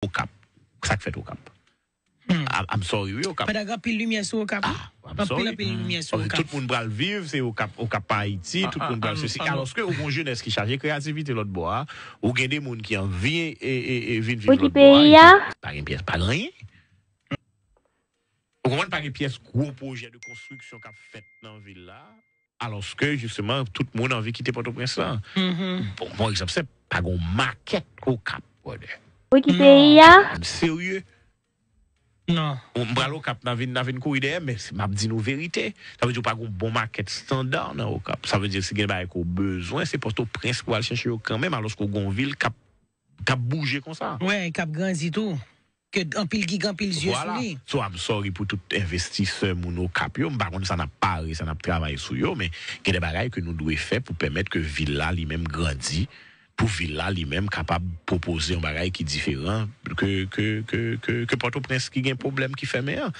Okap. Sak fet Okap. Mm. I'm sorry, oui, Okap. Padak apil lumye sou Okap? Ah, I'm sorry. Apil apil lumye sou Okap. Tout moun bral viv, se Okap, Okap pa Haiti, ah, tout moun bral se si. Aloske ou moun jenes ki chaje kreativite lot bo a, ou gen de moun ki an vi e vin vin lot bo a. Ou ki pe ya? Par en piyes, par en yi. Ou konwen par en piyes gwo proje de konstruksyon kap fet nan vil la, aloske justement tout moun an vi kite Port-au-Prince la. Mm-hmm. Bon, moun eksepse, pa gon maket Okap wade. Ouais. Wikipédia. Sérieux? Non. On bral au cap une dans une corridor mais c'est m'a dit nous vérité ça veut dire pas un bon maquette standard dans au cap ça veut dire si gagne qu'on besoin c'est pour au prince pour aller chercher quand même alors qu'on ville cap cap bouger comme ça Ouais, cap grandi tout. Que en pile qui en pile yeux voilà sur lui. so I'm sorry pour tout investisseur moun au cap yo par contre ça n'a pas ça n'a travaillé sur yo mais il y a des bagages que nous devons faire pour permettre que ville là lui-même grandit pour ville là lui-même capable de proposer un bagage qui est différent que que que que, que Port-au-Prince qui a un problème qui fait meilleur